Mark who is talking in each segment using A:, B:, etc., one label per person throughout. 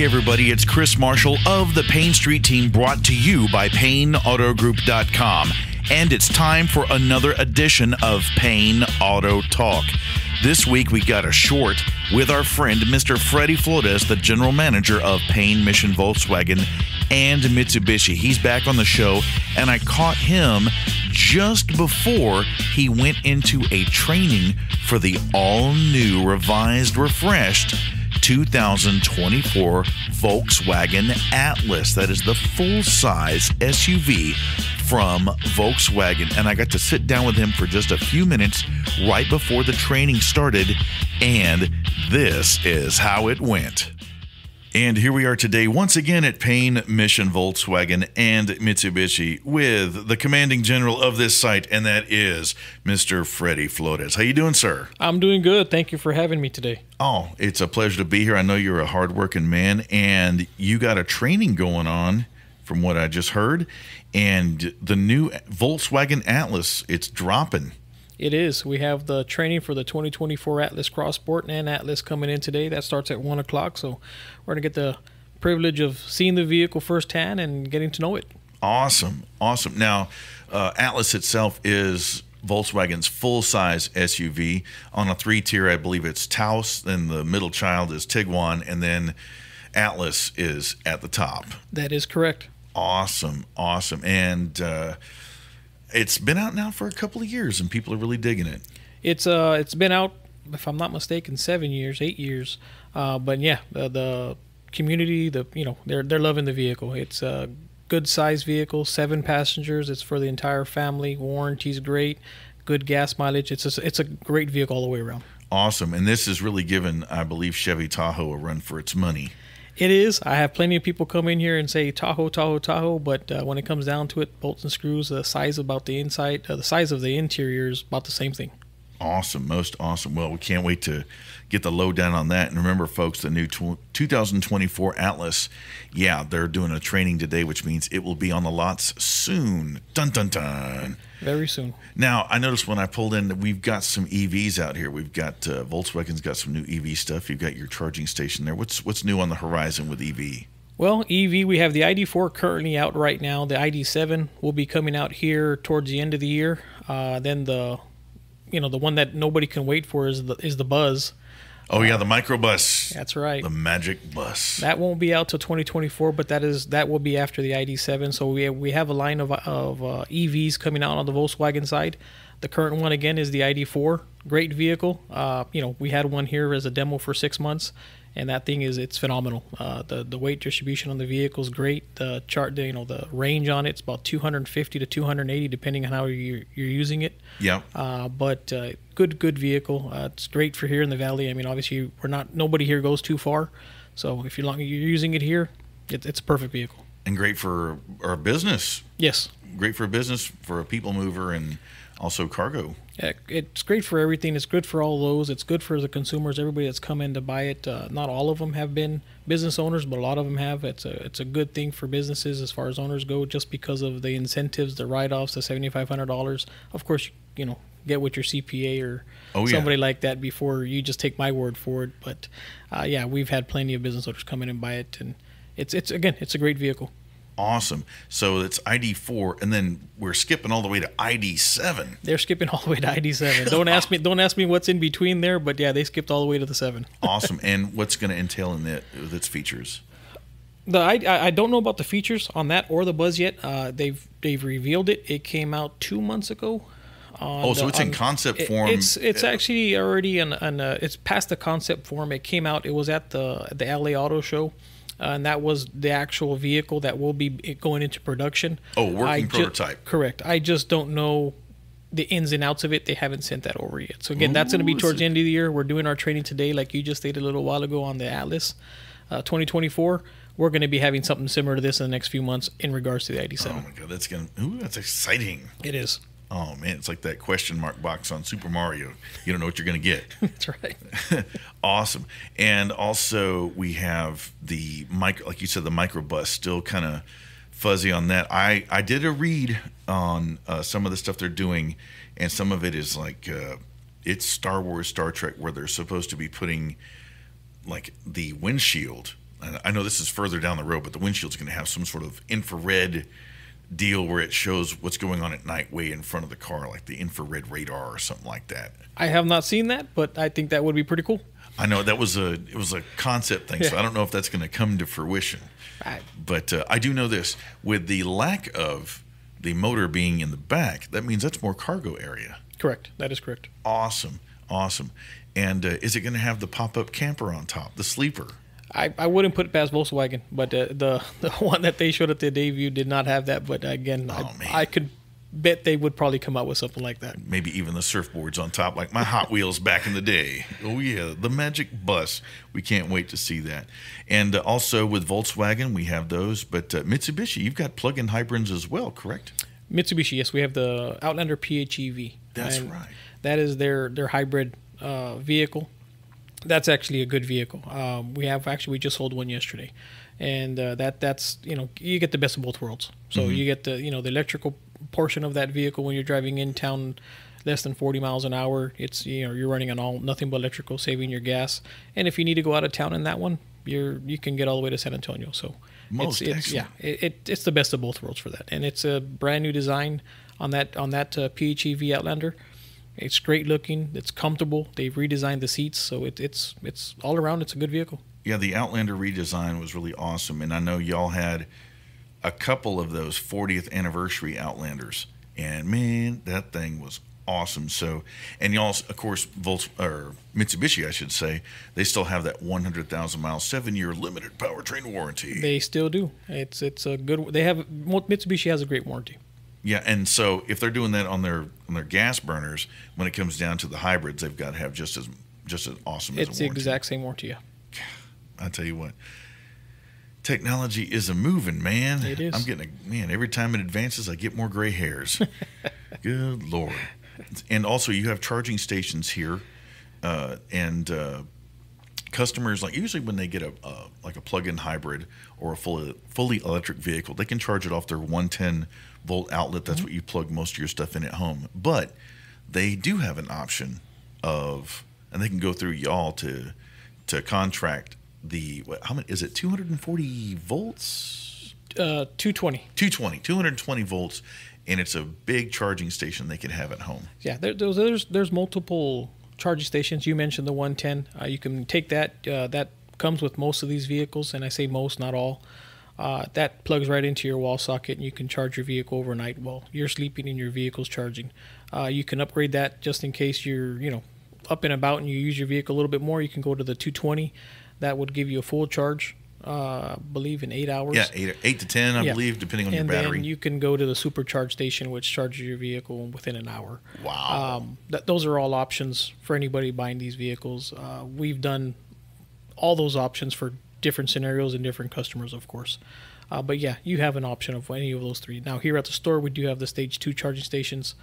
A: Hey, everybody, it's Chris Marshall of the Payne Street team brought to you by PayneAutoGroup.com. And it's time for another edition of Payne Auto Talk. This week we got a short with our friend Mr. Freddie Flores, the general manager of Payne Mission Volkswagen and Mitsubishi. He's back on the show, and I caught him just before he went into a training for the all new, revised, refreshed 2024 Volkswagen Atlas. That is the full size SUV from Volkswagen. And I got to sit down with him for just a few minutes right before the training started. And this is how it went. And here we are today, once again at Payne Mission Volkswagen and Mitsubishi, with the commanding general of this site, and that is Mr. Freddie Flores. How you doing, sir?
B: I'm doing good. Thank you for having me today.
A: Oh, it's a pleasure to be here. I know you're a hardworking man, and you got a training going on, from what I just heard, and the new Volkswagen Atlas, it's dropping.
B: It is. We have the training for the 2024 Atlas Crossport and Atlas coming in today. That starts at 1 o'clock. So we're going to get the privilege of seeing the vehicle firsthand and getting to know it.
A: Awesome. Awesome. Now, uh, Atlas itself is Volkswagen's full size SUV on a three tier. I believe it's Taos, then the middle child is Tiguan, and then Atlas is at the top.
B: That is correct.
A: Awesome. Awesome. And, uh, it's been out now for a couple of years, and people are really digging it.
B: It's uh, it's been out, if I'm not mistaken, seven years, eight years. Uh, but yeah, the, the community, the you know, they're they're loving the vehicle. It's a good size vehicle, seven passengers. It's for the entire family. Warranty's great, good gas mileage. It's a, it's a great vehicle all the way around.
A: Awesome, and this has really given, I believe, Chevy Tahoe a run for its money.
B: It is. I have plenty of people come in here and say Tahoe, Tahoe, Tahoe, but uh, when it comes down to it, bolts and screws, the size about the inside, uh, the size of the interior is about the same thing.
A: Awesome, most awesome. Well, we can't wait to get the lowdown on that. And remember, folks, the new 2024 Atlas, yeah, they're doing a training today, which means it will be on the lots soon. Dun dun dun.
B: Very soon.
A: Now, I noticed when I pulled in that we've got some EVs out here. We've got uh, Volkswagen's got some new EV stuff. You've got your charging station there. What's what's new on the horizon with EV?
B: Well, EV, we have the ID4 currently out right now. The ID7 will be coming out here towards the end of the year. Uh, then the you know the one that nobody can wait for is the is the Buzz.
A: Oh yeah, the microbus.
B: That's right.
A: The magic bus.
B: That won't be out till 2024, but that is that will be after the ID7. So we have, we have a line of of uh, EVs coming out on the Volkswagen side. The current one again is the ID4. Great vehicle. Uh, you know, we had one here as a demo for six months, and that thing is it's phenomenal. Uh, the the weight distribution on the vehicle is great. The chart, you know, the range on it's about 250 to 280 depending on how you're, you're using it.
A: Yeah.
B: Uh, but uh, good good vehicle. Uh, it's great for here in the valley. I mean, obviously we're not nobody here goes too far, so if you're long, you're using it here, it, it's a perfect vehicle.
A: And great for our business.
B: Yes.
A: Great for a business, for a people mover, and also cargo.
B: Yeah, it's great for everything. It's good for all those. It's good for the consumers. Everybody that's come in to buy it. Uh, not all of them have been business owners, but a lot of them have. It's a it's a good thing for businesses as far as owners go, just because of the incentives, the write-offs, the seventy five hundred dollars. Of course, you know, get with your CPA or
A: oh, yeah.
B: somebody like that before you just take my word for it. But uh, yeah, we've had plenty of business owners come in and buy it, and it's it's again, it's a great vehicle.
A: Awesome. So it's ID4, and then we're skipping all the way to ID7.
B: They're skipping all the way to ID7. Don't ask me. Don't ask me what's in between there, but yeah, they skipped all the way to the seven.
A: awesome. And what's going to entail in that with its features?
B: The I, I don't know about the features on that or the Buzz yet. Uh, they've they've revealed it. It came out two months ago.
A: oh, so
B: the,
A: it's in
B: on,
A: concept
B: it,
A: form.
B: It's it's actually already in, in uh, it's past the concept form. It came out. It was at the the LA Auto Show. Uh, and that was the actual vehicle that will be going into production.
A: Oh, working
B: I
A: prototype.
B: Ju- correct. I just don't know the ins and outs of it. They haven't sent that over yet. So again, Ooh, that's going to be towards the end of the year. We're doing our training today, like you just stated a little while ago on the Atlas, uh, 2024. We're going to be having something similar to this in the next few months in regards to the ID7.
A: Oh my god, that's going. to Ooh, that's exciting.
B: It is.
A: Oh man, it's like that question mark box on Super Mario. You don't know what you're going to get.
B: That's right.
A: awesome. And also we have the micro, like you said, the microbus still kind of fuzzy on that. I I did a read on uh, some of the stuff they're doing, and some of it is like uh, it's Star Wars, Star Trek, where they're supposed to be putting like the windshield I- I know this is further down the road, but the windshield's going to have some sort of infrared deal where it shows what's going on at night way in front of the car, like the infrared radar or something like that.
B: I have not seen that, but I think that would be pretty cool.
A: I know that was a it was a concept thing, so I don't know if that's going to come to fruition.
B: I,
A: But uh, I do know this: with the lack of the motor being in the back, that means that's more cargo area.
B: correct. That is correct.
A: Awesome, awesome. And uh, is it going to have the pop-up camper on top, the sleeper?
B: I, I wouldn't put it past Volkswagen, but uh, the the one that they showed at the debut did not have that. But again,
A: Oh.
B: I, I could bet they would probably come out with something like that.
A: Maybe even the surfboards on top, like my Hot Wheels back in the day. Oh yeah, the Magic Bus. We can't wait to see that. And uh, also with Volkswagen, we have those. But uh, Mitsubishi, you've got plug-in hybrids as well, correct?
B: Mitsubishi, yes, we have the Outlander PHEV.
A: That's right.
B: That is their their hybrid uh, vehicle. That's actually a good vehicle. Um, we have actually we just sold one yesterday, and uh, that that's you know you get the best of both worlds. So
A: Mm-hmm.
B: you get the you know the electrical portion of that vehicle when you're driving in town less than 40 miles an hour. It's you know you're running on all nothing but electrical saving your gas. And if you need to go out of town in that one you're you can get all the way to san antonio. So
A: Most
B: it's, it's yeah it, it, it's the best of both worlds for that. And it's a brand new design on that on that uh, PHEV Outlander it's great looking. It's comfortable. They've redesigned the seats so it, it's it's all around it's a good vehicle.
A: Yeah, the Outlander redesign was really awesome, and I know y'all had a couple of those 40th anniversary Outlanders, and man, that thing was awesome. So, and y'all, of course, Volts or Mitsubishi, I should say, they still have that 100,000 mile, seven year limited powertrain warranty.
B: they still do. It's it's a good they have Mitsubishi has a great warranty
A: yeah, and so if they're doing that on their on their gas burners, when it comes down to the hybrids, they've got to have just as just as awesome as
B: it's
A: a
B: the exact same warranty yeah
A: I tell you what, technology is a moving, man.
B: It is.
A: I'm getting a man every time it advances. I get more gray hairs. Good lord! And also, you have charging stations here, uh, and uh, customers like usually when they get a uh, like a plug-in hybrid or a fully fully electric vehicle, they can charge it off their 110 volt outlet. That's what you plug most of your stuff in at home. But they do have an option of, and they can go through y'all to to contract the what, how many is it 240 volts
B: uh 220
A: 220 220 volts and it's a big charging station they can have at home
B: Yeah, there, there's there's there's multiple charging stations. You mentioned the 110. Uh, you can take that. Uh, that comes with most of these vehicles, and I say most, not all. Uh, that plugs right into your wall socket, and you can charge your vehicle overnight while you're sleeping and your vehicle's charging. Uh, you can upgrade that just in case you're you know up and about and you use your vehicle a little bit more. You can go to the 220. That would give you a full charge. Uh, I believe in eight hours.
A: yeah 8 8 to 10 i
B: Yeah.
A: believe depending on
B: and
A: your battery
B: then you can go to the supercharge station, which charges your vehicle within an hour.
A: wow
B: Um, th- those are all options for anybody buying these vehicles. Uh, we've done all those options for different scenarios and different customers, of course. Uh, but yeah, you have an option of any of those three. Now, here at the store, we do have the stage two charging stations,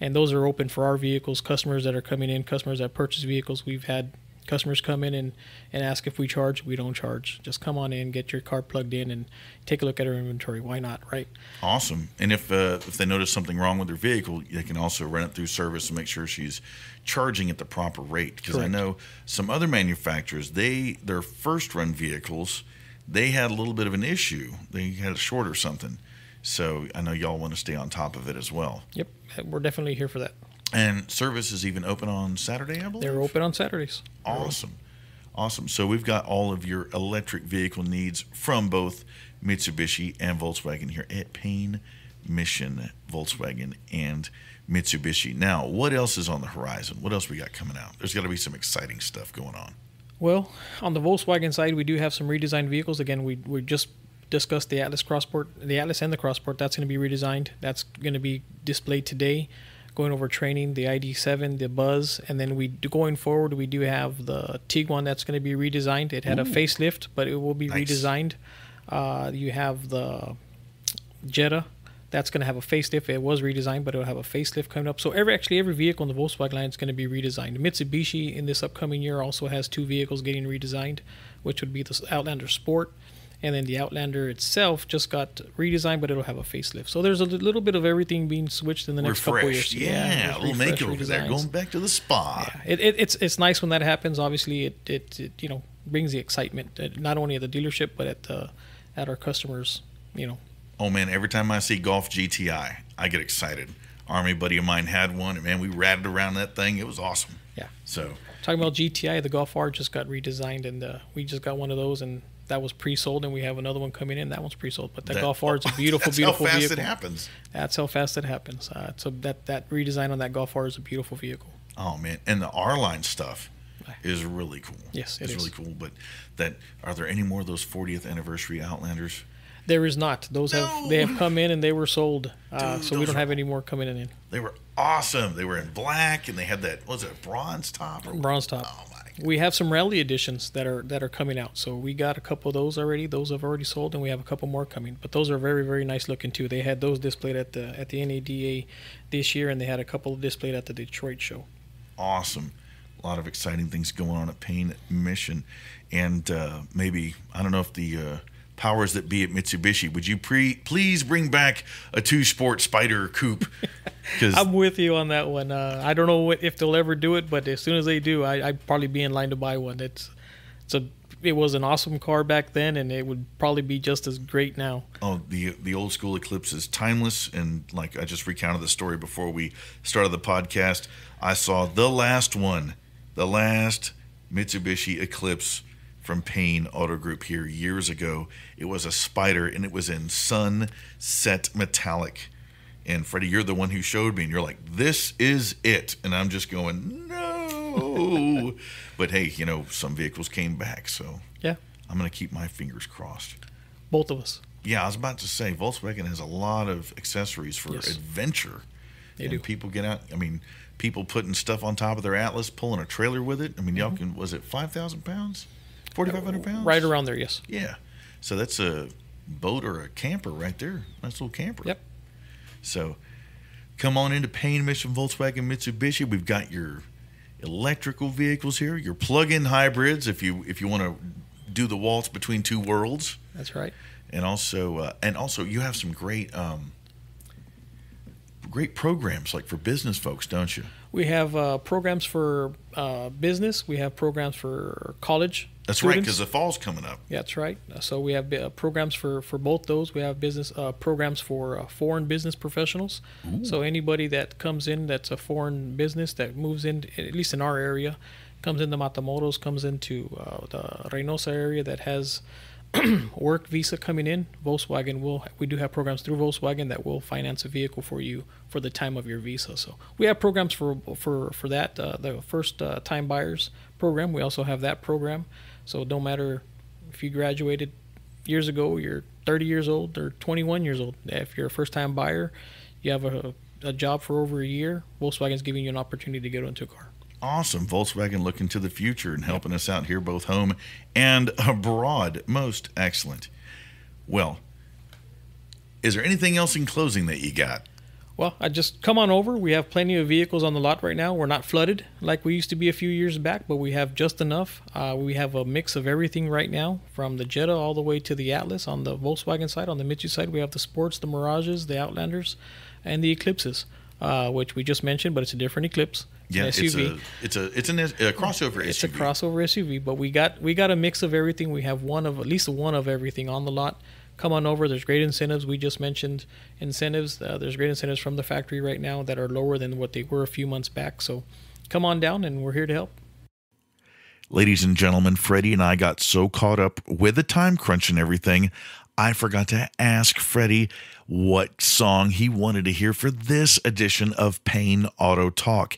B: and those are open for our vehicles. Customers that are coming in, customers that purchase vehicles, we've had customers come in and, and ask if we charge. We don't charge. Just come on in, get your car plugged in, and take a look at our inventory. Why not, right?
A: awesome and if uh, if they notice something wrong with their vehicle they can also run it through service and make sure she's charging at the proper rate because i know some other manufacturers they their first run vehicles they had a little bit of an issue they had a short or something so i know y'all want to stay on top of it as well
B: Yep, we're definitely here for that.
A: And service is even open on Saturday, I believe.
B: They're open on Saturdays.
A: Awesome. Awesome. So we've got all of your electric vehicle needs from both Mitsubishi and Volkswagen here at Payne Mission Volkswagen and Mitsubishi. Now, what else is on the horizon? What else we got coming out? There's got to be some exciting stuff going on.
B: Well, on the Volkswagen side, we do have some redesigned vehicles. Again, we we just discussed the Atlas Crossport, the Atlas and the Crossport. That's going to be redesigned. That's going to be displayed today. Going over training, the ID7, the Buzz, and then we going forward, we do have the Tiguan that's going to be redesigned. It had a facelift, but it will be
A: Nice.
B: redesigned. Uh, you have the Jetta. That's going to have a facelift. It was redesigned, but it'll have a facelift coming up. So every actually every vehicle in the Volkswagen line is going to be redesigned. Mitsubishi in this upcoming year also has two vehicles getting redesigned, which would be the Outlander Sport, and then the Outlander itself just got redesigned, but it'll have a facelift. So there's a little bit of everything being switched in the next couple of
A: Refreshed.
B: years.
A: Yeah, a little
B: refresh
A: makeover there.
B: redesigns.
A: Going back to the spa.
B: Yeah, it, it, it's it's nice when that happens. Obviously, it, it, it you know brings the excitement uh, not only at the dealership but at the at our customers. You know,
A: Oh man, every time I see Golf GTI, I get excited. Army buddy of mine had one, and man, we ratted around that thing. It was awesome.
B: Yeah.
A: So
B: talking about GTI, the Golf R just got redesigned, and uh, we just got one of those, and that was pre-sold, and we have another one coming in. That one's pre-sold, but that,
A: that-
B: Golf R is a beautiful,
A: that's
B: beautiful
A: how fast
B: vehicle.
A: it happens.
B: That's how fast it happens. Uh, so that that redesign on that Golf R is a beautiful vehicle.
A: Oh man, and the R line stuff is really cool.
B: Yes, it
A: it's
B: is.
A: really cool. But that are there any more of those 40th anniversary Outlanders?
B: There is not. Those
A: No.
B: have they have come in and they were sold. Uh,
A: Dude,
B: so we don't have any more coming in.
A: They were awesome. They were in black, and they had that was it a bronze top? Or,
B: Bronze top.
A: oh!
B: We have some rally editions that are that are coming out. So we got a couple of those already. Those have already sold, and we have a couple more coming. But those are very very nice looking too. They had those displayed at the at the NADA this year, and they had a couple displayed at the Detroit show.
A: awesome. A lot of exciting things going on at Payne Mission, and uh, maybe I don't know if the uh, powers that be at Mitsubishi would you pre- please bring back a two sport Spyder coupe because
B: I'm with you on that one. Uh, I don't know what, if they'll ever do it, but as soon as they do, I, I'd probably be in line to buy one. It's it's a it was an awesome car back then, and it would probably be just as great now.
A: oh the the old school Eclipse is timeless and like I just recounted the story before we started the podcast. I saw the last one, the last Mitsubishi Eclipse from Payne Auto Group here years ago. It was a Spyder and it was in sunset metallic. And Freddie, you're the one who showed me, and you're like, "This is it," and I'm just going, "No." but hey, you know, some vehicles came back, so
B: Yeah,
A: I'm gonna keep my fingers crossed.
B: both of us.
A: Yeah, I was about to say Volkswagen has a lot of accessories for
B: Yes.
A: adventure.
B: They
A: and
B: do.
A: people get out. I mean, people putting stuff on top of their Atlas, pulling a trailer with it. I mean,
B: Mm-hmm.
A: y'all can. Was it five thousand pounds? Forty five hundred pounds?
B: Right around there, yes.
A: Yeah. So that's a boat or a camper right there. Nice little camper.
B: Yep.
A: So come on into Payne Mission Volkswagen Mitsubishi. We've got your electrical vehicles here, your plug-in hybrids if you if you want to do the waltz between two worlds
B: That's right.
A: and also uh, and also you have some great um, great programs like for business folks, don't you?
B: We have uh, programs for uh, business. We have programs for college.
A: That's right, because the fall's coming up.
B: Yeah, that's right. Uh, So we have uh, programs for, for both those. We have business uh, programs for uh, foreign business professionals. So anybody that comes in that's a foreign business that moves in, at least in our area, comes into Matamoros, comes into uh, the Reynosa area that has work visa coming in. Volkswagen will we do have programs through Volkswagen that will finance a vehicle for you for the time of your visa. So we have programs for for for that. Uh, the first uh, time buyers program. We also have that program. So no matter if you graduated years ago, you're 30 years old or 21 years old. If you're a first time buyer, you have a, a job for over a year, Volkswagen's giving you an opportunity to get into a car.
A: Awesome. Volkswagen looking to the future and helping us out here both home and abroad. Most excellent. Well, is there anything else in closing that you got?
B: Well, I just come on over. We have plenty of vehicles on the lot right now. We're not flooded like we used to be a few years back, but we have just enough. Uh, we have a mix of everything right now, from the Jetta all the way to the Atlas. On the Volkswagen side, on the Mitsubishi side, we have the Sports, the Mirages, the Outlanders, and the Eclipses, uh, which we just mentioned, but it's a different Eclipse. It's
A: Yeah, it's
B: SUV.
A: a it's a it's an, a crossover SUV.
B: It's a crossover SUV, but we got we got a mix of everything. We have one of at least one of everything on the lot. Come on over. There's great incentives. We just mentioned incentives. Uh, there's great incentives from the factory right now that are lower than what they were a few months back. So come on down, and we're here to help.
A: Ladies and gentlemen, Freddie and I got so caught up with the time crunch and everything, I forgot to ask Freddie what song he wanted to hear for this edition of Payne Auto Talk.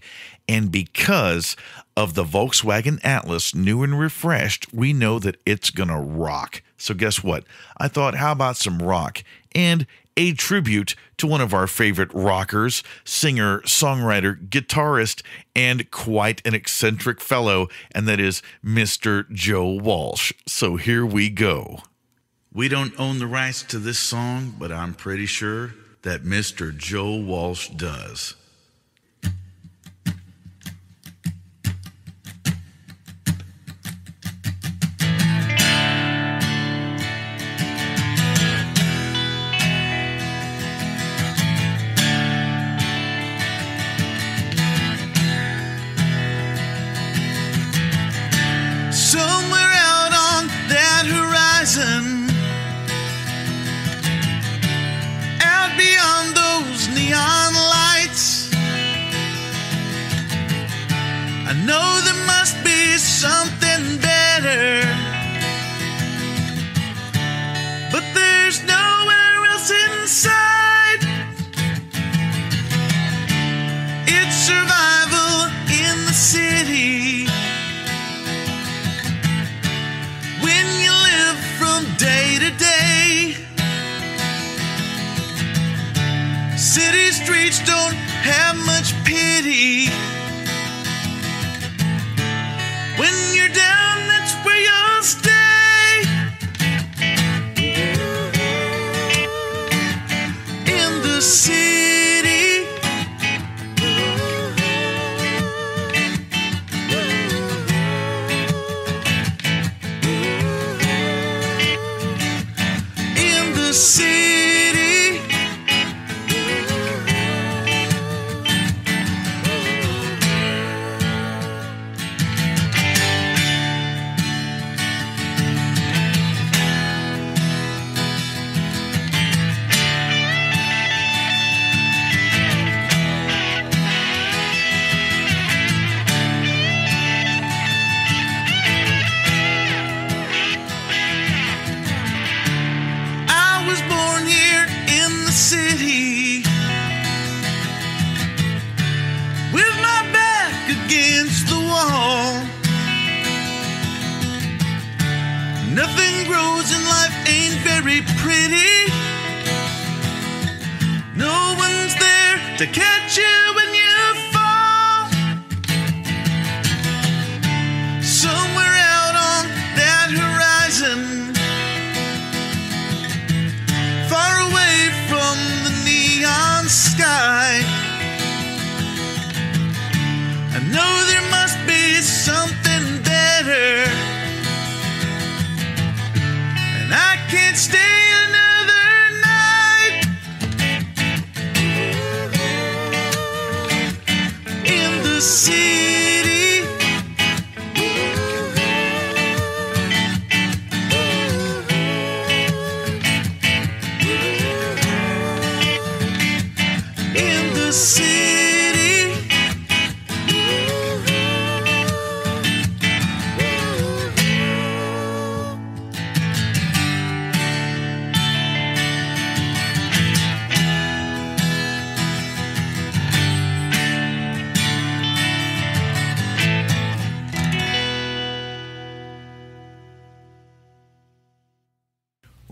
A: And because of the Volkswagen Atlas, new and refreshed, we know that it's going to rock. So, guess what? I thought, how about some rock? And a tribute to one of our favorite rockers, singer, songwriter, guitarist, and quite an eccentric fellow, and that is Mr. Joe Walsh. So here we go. We don't own the rights to this song, but I'm pretty sure that Mr. Joe Walsh does.
C: Nothing grows in life ain't very pretty. No one's there to catch you when you fall. Somewhere out on that horizon far away from the neon sky. I know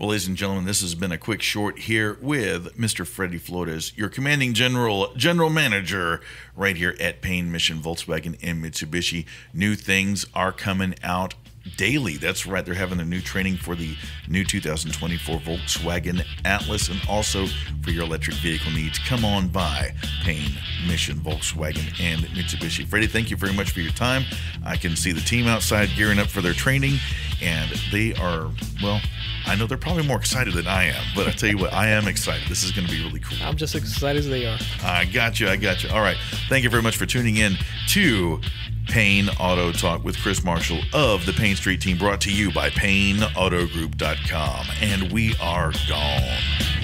A: Well, ladies and gentlemen, this has been a quick short here with Mr. Freddie Flores, your commanding general, general manager, right here at Payne Mission Volkswagen and Mitsubishi. New things are coming out daily. That's right. They're having their new training for the new 2024 Volkswagen Atlas and also for your electric vehicle needs. Come on by Payne Mission Volkswagen and Mitsubishi. Freddie, thank you very much for your time. I can see the team outside gearing up for their training, and they are, well, I know they're probably more excited than I am, but I tell you what, I am excited. This is going to be really cool.
B: I'm just as excited as they are.
A: I got you. I got you. All right. Thank you very much for tuning in to Payne Auto Talk with Chris Marshall of the Payne Street Team, brought to you by PayneAutoGroup.com. And we are gone.